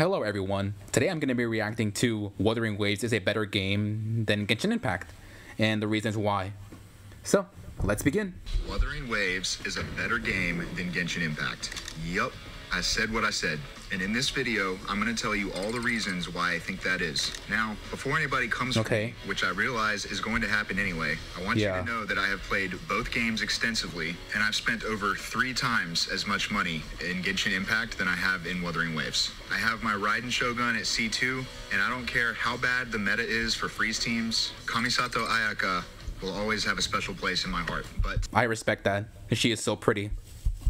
Hello everyone. Today I'm going to be reacting to Wuthering Waves is a better game than Genshin Impact, and the reasons why. So, let's begin. Wuthering Waves is a better game than Genshin Impact. Yup, I said what I said. And in this video, I'm going to tell you all the reasons why I think that is. Now, before anybody comes Okay. me, which I realize is going to happen anyway, I want Yeah. you to know that I have played both games extensively, and I've spent over three times as much money in Genshin Impact than I have in Wuthering Waves. I have my Raiden Shogun at C2, and I don't care how bad the meta is for freeze teams, Kamisato Ayaka will always have a special place in my heart. But I respect that. She is so pretty.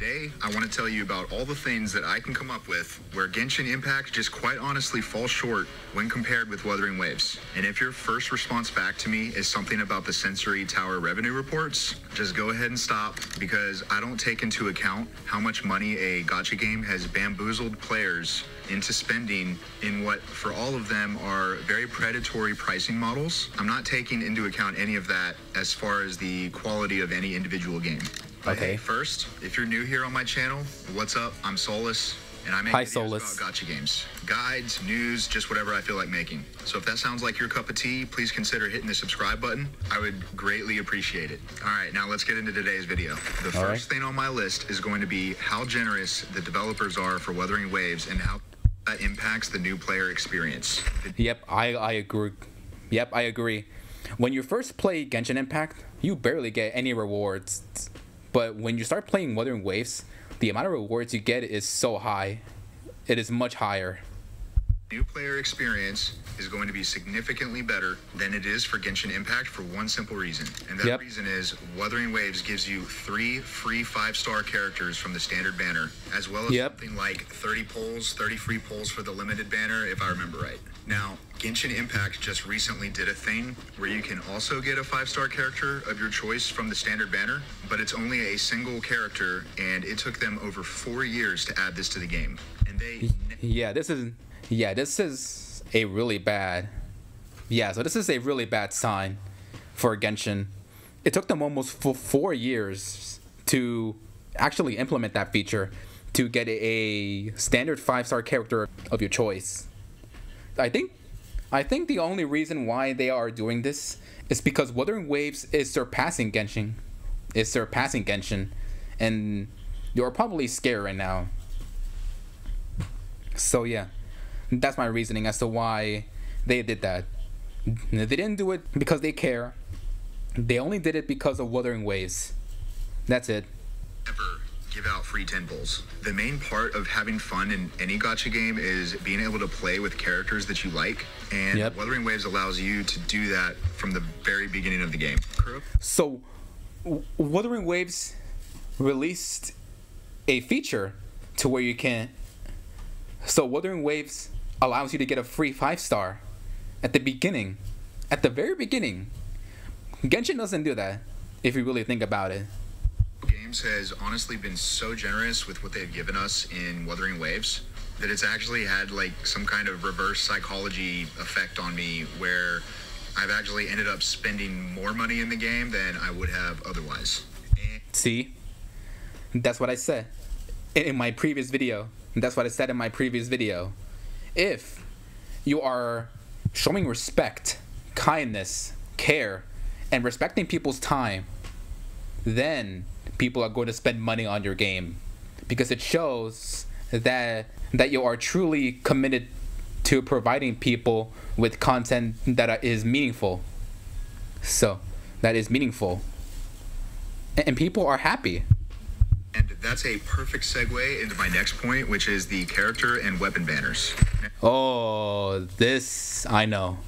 Today, I want to tell you about all the things that I can come up with where Genshin Impact just quite honestly falls short when compared with Wuthering Waves. And if your first response back to me is something about the Sensor Tower revenue reports, just go ahead and stop because I don't take into account how much money a gacha game has bamboozled players into spending in what for all of them are very predatory pricing models. I'm not taking into account any of that as far as the quality of any individual game. Okay. hey, first, if you're new here on my channel, what's up? I'm Solus, and I make Hi, Solus. about gacha games, guides, news, just whatever I feel like making. So if that sounds like your cup of tea, please consider hitting the subscribe button. I would greatly appreciate it. All right, now let's get into today's video. The All first thing on my list is going to be how generous the developers are for Wuthering Waves and how that impacts the new player experience. Yep, I, I agree. Yep, I agree. When you first play Genshin Impact, you barely get any rewards. But when you start playing Wuthering Waves, the amount of rewards you get is so high. It is much higher. new player experience is going to be significantly better than it is for Genshin Impact for one simple reason. And that Yep. reason is Wuthering Waves gives you three free five star characters from the standard banner, as well as Yep. something like 30 pulls, 30 free pulls for the limited banner, if I remember right. Now, Genshin Impact just recently did a thing where you can also get a five star character of your choice from the standard banner, but it's only a single character, and it took them over four years to add this to the game. And they Yeah, this is yeah, this is a really bad. Yeah, so this is a really bad sign for Genshin. It took them almost for 4 years to actually implement that feature to get a standard 5-star character of your choice. I think I think the only reason why they are doing this is because Wuthering Waves is surpassing Genshin. Is surpassing Genshin and you're probably scared right now. So yeah, that's my reasoning as to why they did that. They didn't do it because they care. They only did it because of Wuthering Waves. That's it. ever give out free 10 pulls. The main part of having fun in any gacha game is being able to play with characters that you like, and Yep. Wuthering Waves allows you to do that from the very beginning of the game. So, Wuthering Waves released a feature to where you can. So, Wuthering Waves allows you to get a free five star at the beginning, at the very beginning. Genshin doesn't do that, if you really think about it. Has honestly been so generous with what they've given us in Wuthering Waves that it's actually had like some kind of reverse psychology effect on me where I've actually ended up spending more money in the game than I would have otherwise. See? That's what I said in my previous video. That's what I said in my previous video. If you are showing respect, kindness, care, and respecting people's time, then people are going to spend money on your game because it shows that that you are truly committed to providing people with content that is meaningful. So, that is meaningful and and people are happy. And that's a perfect segue into my next point, which is the character and weapon banners. Oh, this I know.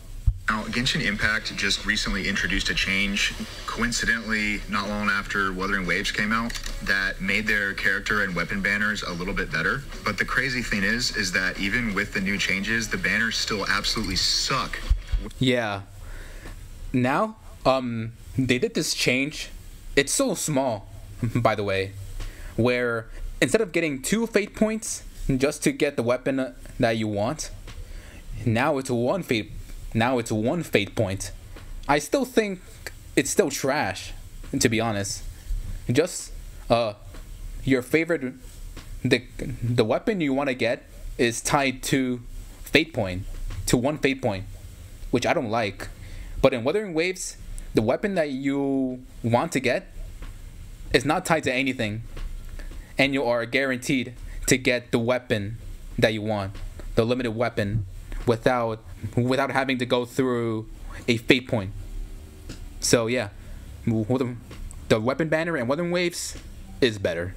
Now, Genshin Impact just recently introduced a change, coincidentally, not long after Wuthering Waves came out, that made their character and weapon banners a little bit better. But the crazy thing is, is that even with the new changes, the banners still absolutely suck. Yeah. Now, um, they did this change. It's so small, by the way, where instead of getting two fate points just to get the weapon that you want, now it's one fate. Now it's one fate point. I still think it's still trash, to be honest. Just uh, your favorite, the the weapon you want to get is tied to fate point to one fate point, which I don't like. But in Wuthering Waves, the weapon that you want to get is not tied to anything, and you are guaranteed to get the weapon that you want, the limited weapon, without without having to go through a fate point. So yeah, the weapon banner and Wuthering Waves is better.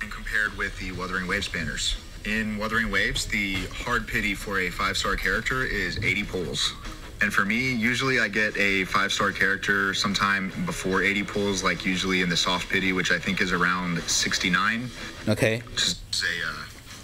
And compared with the Wuthering Waves banners. In Wuthering Waves, the hard pity for a five star character is 80 pulls. And for me, usually I get a five star character sometime before 80 pulls, like usually in the soft pity, which I think is around 69. Okay. Just a uh,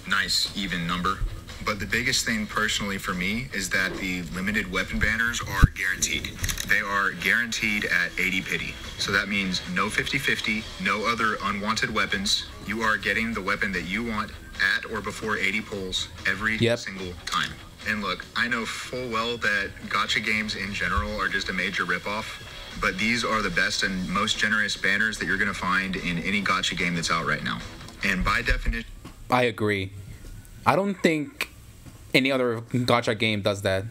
nice, even number. But the biggest thing personally for me is that the limited weapon banners are guaranteed. They are guaranteed at 80 pity. So that means no 50 50, no other unwanted weapons. You are getting the weapon that you want at or before 80 pulls every Yep. single time. And look, I know full well that gacha games in general are just a major ripoff, but these are the best and most generous banners that you're going to find in any gacha game that's out right now. And by definition, I agree. I don't think any other gacha game does that.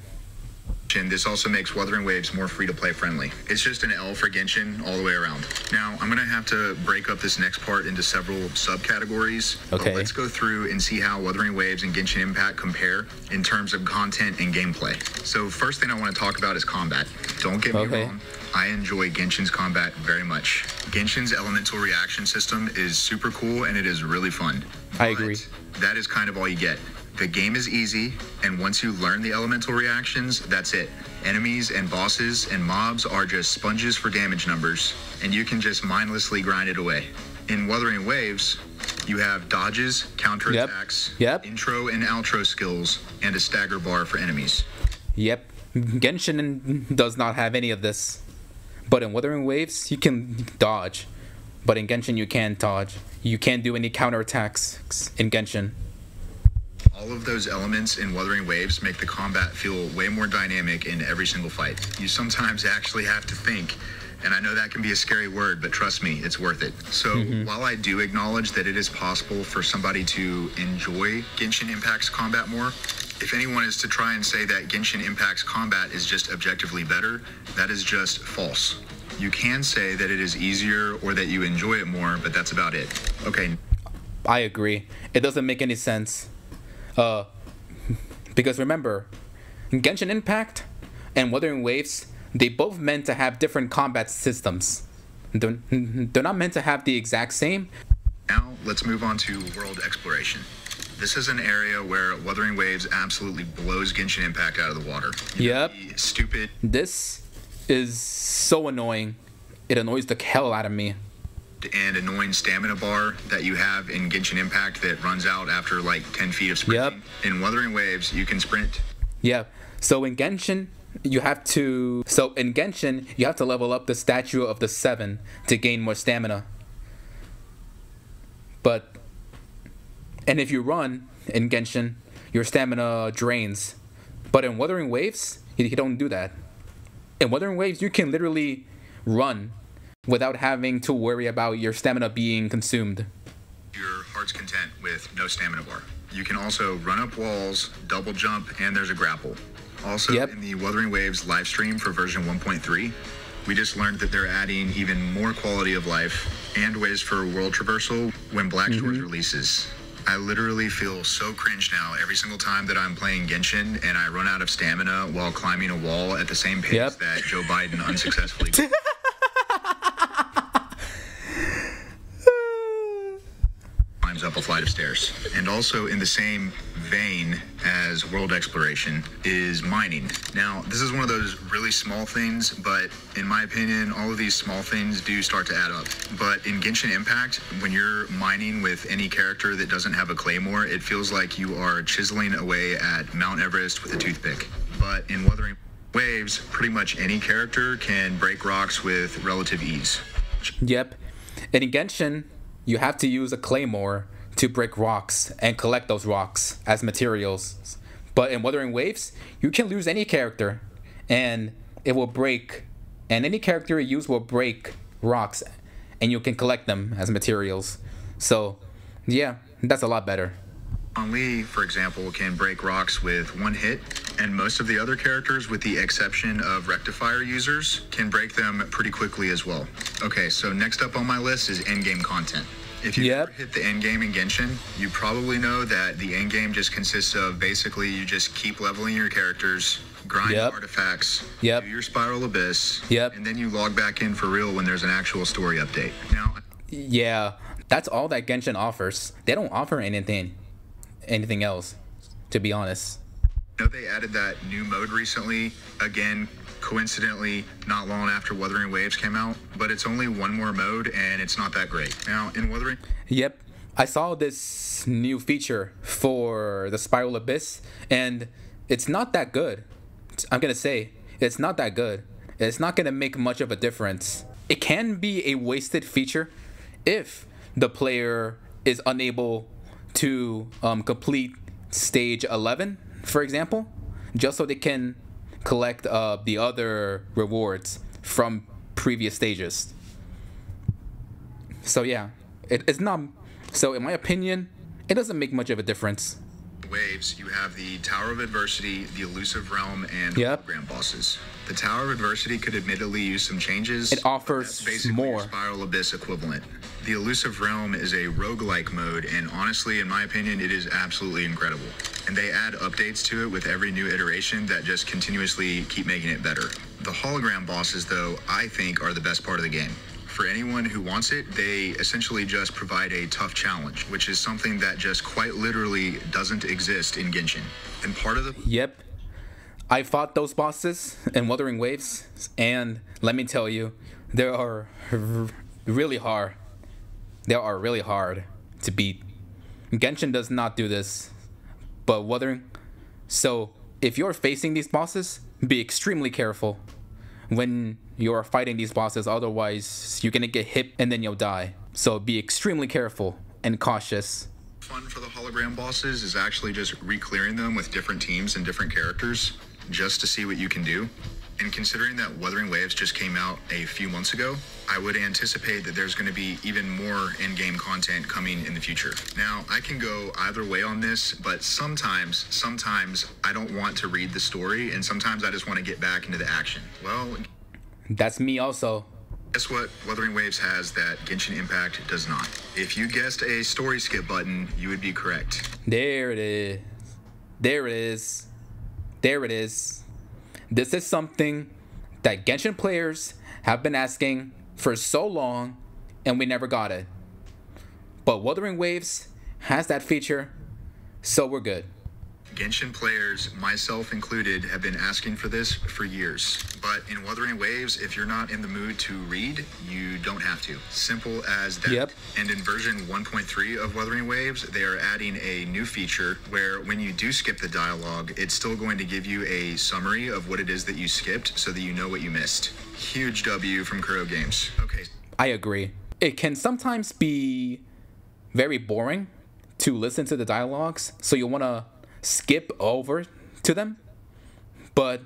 This also makes Wuthering Waves more free to play friendly. It's just an L for Genshin all the way around. Now, I'm going to have to break up this next part into several subcategories. Okay. let's go through and see how Wuthering Waves and Genshin Impact compare in terms of content and gameplay. So, first thing I want to talk about is combat. Don't get me Okay. wrong. I enjoy Genshin's combat very much. Genshin's elemental reaction system is super cool and it is really fun. I agree. That is kind of all you get. The game is easy, and once you learn the elemental reactions, that's it. Enemies and bosses and mobs are just sponges for damage numbers, and you can just mindlessly grind it away. In Wuthering Waves, you have dodges, counterattacks, Yep. intro and outro skills, and a stagger bar for enemies. Yep. Genshin does not have any of this. But in Wuthering Waves, you can dodge. But in Genshin, you can't dodge. You can't do any counterattacks in Genshin. All of those elements in Wuthering Waves make the combat feel way more dynamic in every single fight. You sometimes actually have to think, and I know that can be a scary word, but trust me, it's worth it. So mm-hmm. while I do acknowledge that it is possible for somebody to enjoy Genshin Impact's combat more, if anyone is to try and say that Genshin Impact's combat is just objectively better, that is just false. You can say that it is easier or that you enjoy it more, but that's about it. Okay, I agree. It doesn't make any sense. Uh, because remember, Genshin Impact and Wuthering Waves, they both meant to have different combat systems. They're, they're not meant to have the exact same. Now, let's move on to world exploration. This is an area where Wuthering Waves absolutely blows Genshin Impact out of the water. Yep. The stupid This is so annoying. It annoys the hell out of me. And annoying stamina bar that you have in Genshin Impact that runs out after like 10 feet of sprinting. Yep. In Wuthering Waves, you can sprint. Yeah. So in Genshin, you have to. So in Genshin, you have to level up the statue of the seven to gain more stamina. But. And if you run in Genshin, your stamina drains. But in Wuthering Waves, you, you don't do that. In Wuthering Waves, you can literally run without having to worry about your stamina being consumed. Your heart's content with no stamina bar. You can also run up walls, double jump, and there's a grapple. Also, Yep. in the Wuthering Waves live stream for version 1.3, we just learned that they're adding even more quality of life and ways for world traversal when Black mm-hmm. Shores releases. I literally feel so cringe now every single time that I'm playing Genshin and I run out of stamina while climbing a wall at the same pace Yep. that Joe Biden unsuccessfully climbs up a flight of stairs. And also in the same vein as world exploration is mining. Now, this is one of those really small things, but in my opinion, all of these small things do start to add up. But in Genshin Impact, when you're mining with any character that doesn't have a claymore, it feels like you are chiseling away at Mount Everest with a toothpick. But in Wuthering Waves, pretty much any character can break rocks with relative ease. Yep. And in Genshin, you have to use a claymore to break rocks and collect those rocks as materials. But in Wuthering Waves, you can lose any character and it will break. And any character you use will break rocks and you can collect them as materials. So, yeah, that's a lot better. Lee, for example, can break rocks with one hit, and most of the other characters, with the exception of rectifier users, can break them pretty quickly as well. Okay, so next up on my list is endgame content. If you Yep. hit the end game in Genshin, you probably know that the end game just consists of basically you just keep leveling your characters, grind Yep. artifacts, Yep. do your spiral abyss, Yep. and then you log back in for real when there's an actual story update. Now, Yeah, that's all that Genshin offers. They don't offer anything, anything else, to be honest. Know they added that new mode recently. Again, coincidentally, not long after Wuthering Waves came out, but it's only one more mode and it's not that great. Now, in Wuthering, Yep, I saw this new feature for the Spiral Abyss, and it's not that good. I'm gonna say it's not that good. It's not gonna make much of a difference. It can be a wasted feature if the player is unable to um, complete stage 11, for example, just so they can collect uh, the other rewards from previous stages. So yeah, it, it's not. So in my opinion, it doesn't make much of a difference. Waves, you have the Tower of Adversity, the Elusive Realm, and Yep. Hologram bosses. The Tower of Adversity could admittedly use some changes. It offers basically more. Spiral Abyss equivalent. The Elusive Realm is a roguelike mode, and honestly, in my opinion, it is absolutely incredible. And they add updates to it with every new iteration that just continuously keep making it better. The hologram bosses, though, I think are the best part of the game. For anyone who wants it, they essentially just provide a tough challenge, which is something that just quite literally doesn't exist in Genshin. And part of the Yep, I fought those bosses in Wuthering Waves, and let me tell you, they are really hard. They are really hard to beat. Genshin does not do this, but Wuthering. So if you're facing these bosses, be extremely careful when you're fighting these bosses. Otherwise, you're gonna get hit and then you'll die. So be extremely careful and cautious. fun for the hologram bosses is actually just re-clearing them with different teams and different characters just to see what you can do. And considering that Wuthering Waves just came out a few months ago, I would anticipate that there's going to be even more in-game content coming in the future. Now, I can go either way on this, but sometimes, sometimes I don't want to read the story, and sometimes I just want to get back into the action. Well, That's me also. Guess what? Wuthering Waves has that Genshin Impact does not. If you guessed a story skip button, you would be correct. There it is. There it is. There it is. This is something that Genshin players have been asking for so long, and we never got it. But Wuthering Waves has that feature, so we're good. Genshin players, myself included, have been asking for this for years. But in Wuthering Waves, if you're not in the mood to read, you don't have to. Simple as that. Yep. And in version 1.3 of Wuthering Waves, they are adding a new feature where when you do skip the dialogue, it's still going to give you a summary of what it is that you skipped so that you know what you missed. Huge W from Kuro Games. Okay, I agree. It can sometimes be very boring to listen to the dialogues, so you want to skip over to them. But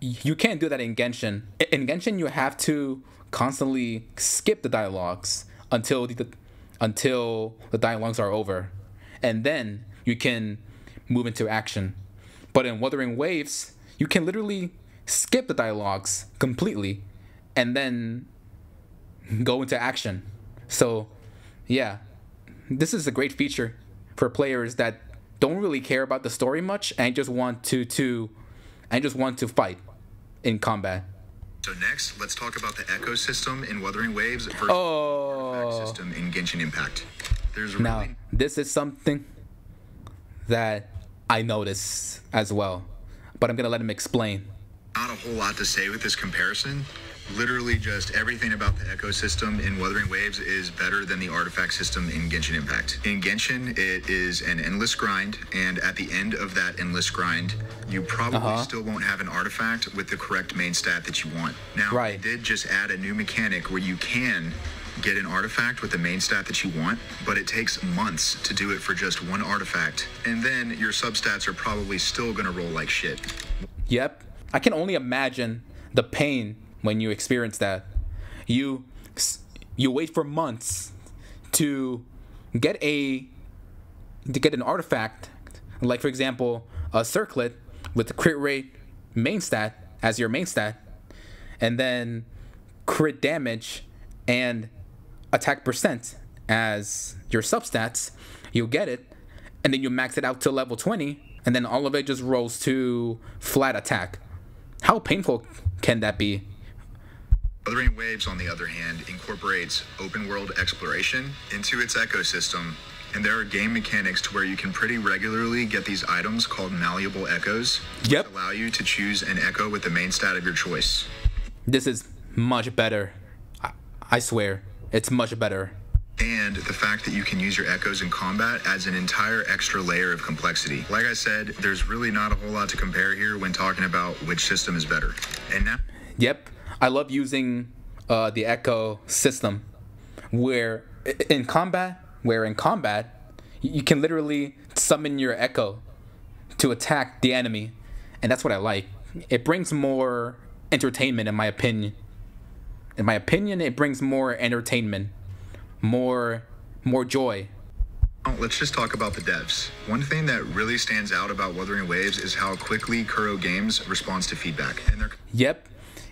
you can't do that in Genshin. In Genshin, you have to constantly skip the dialogues until the until the dialogues are over, and then you can move into action. But in Wuthering Waves, you can literally skip the dialogues completely, and then go into action. So, yeah, this is a great feature for players that don't really care about the story much and just want to to and just want to fight in combat. so next, let's talk about the echo system in Wuthering Waves versus Oh, the system in Genshin Impact. There's now this is something that I notice as well, but I'm gonna let him explain. not a whole lot to say with this comparison. Literally, just everything about the echo system in Wuthering Waves is better than the artifact system in Genshin Impact. In Genshin, it is an endless grind, and at the end of that endless grind, you probably Uh-huh. still won't have an artifact with the correct main stat that you want. Now, Right. they did just add a new mechanic where you can get an artifact with the main stat that you want, but it takes months to do it for just one artifact. And then your substats are probably still gonna roll like shit. Yep. I can only imagine the pain when you experience that. You you wait for months to get a to get an artifact, like for example, a circlet with the crit rate main stat as your main stat, and then crit damage and attack percent as your substats, You'll get it, and then you max it out to level 20, and then all of it just rolls to flat attack. How painful can that be? Wuthering Waves, on the other hand, incorporates open world exploration into its echo system, and there are game mechanics to where you can pretty regularly get these items called malleable echoes, Yep. allow you to choose an echo with the main stat of your choice. This is much better. I, I swear, it's much better. And the fact that you can use your echoes in combat adds an entire extra layer of complexity. Like I said, there's really not a whole lot to compare here when talking about which system is better. And now, Yep, I love using uh, the echo system, where in combat, where in combat, you can literally summon your echo to attack the enemy, and that's what I like. It brings more entertainment, in my opinion. In my opinion, it brings more entertainment, more more joy. let's just talk about the devs. One thing that really stands out about Wuthering Waves is how quickly Kuro Games responds to feedback. And they're Yep,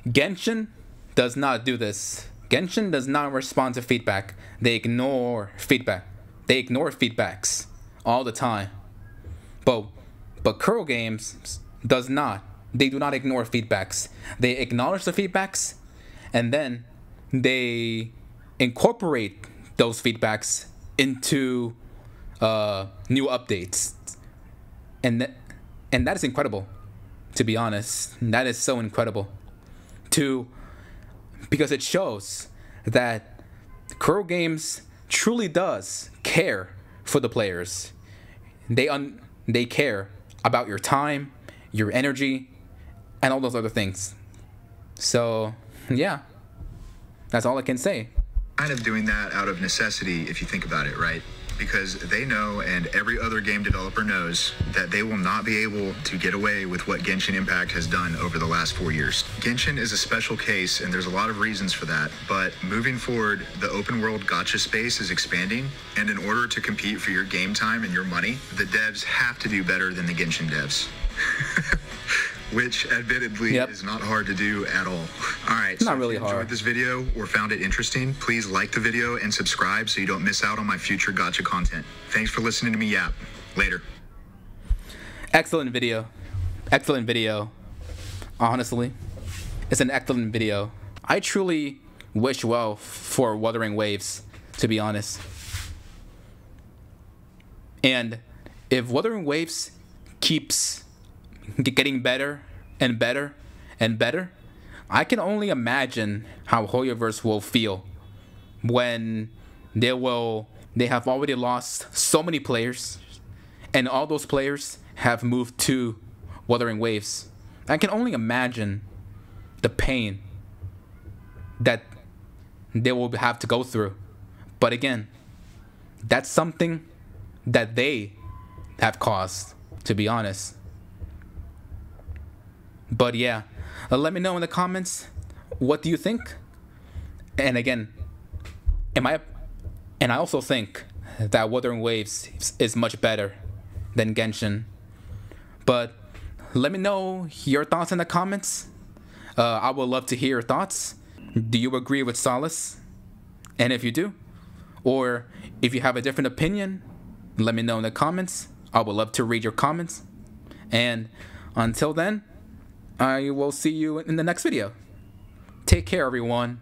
Genshin does not do this. Genshin does not respond to feedback. They ignore feedback. They ignore feedbacks all the time. But but Kuro Games does not. They do not ignore feedbacks. They acknowledge the feedbacks and then they incorporate those feedbacks into uh, new updates. And th- and that is incredible to be honest. That is so incredible. To because it shows that Kuro Games truly does care for the players. They un they care about your time, your energy, and all those other things. So yeah. That's all I can say. kind of doing that out of necessity if you think about it, right? Because they know, and every other game developer knows, that they will not be able to get away with what Genshin Impact has done over the last four years. Genshin is a special case, and there's a lot of reasons for that. But moving forward, the open world gacha space is expanding, and in order to compete for your game time and your money, the devs have to do better than the Genshin devs. Which, admittedly, Yep. is not hard to do at all. All right, Not really if really you enjoyed hard. this video or found it interesting, please like the video and subscribe so you don't miss out on my future gacha content. Thanks for listening to me yap. Later. Excellent video. Excellent video. Honestly, it's an excellent video. I truly wish well for Wuthering Waves, to be honest. And if Wuthering Waves keeps getting better and better and better, I can only imagine how Hoyoverse will feel when they will they have already lost so many players and all those players have moved to Wuthering Waves. I can only imagine the pain that they will have to go through. But again, that's something that they have caused, to be honest. But yeah, uh, let me know in the comments what do you think? And again, am I and I also think that Wuthering Waves is much better than Genshin. But let me know your thoughts in the comments. Uh, I would love to hear your thoughts. Do you agree with Solace? And if you do, or if you have a different opinion, let me know in the comments. I would love to read your comments. And until then, I will see you in the next video. Take care, everyone.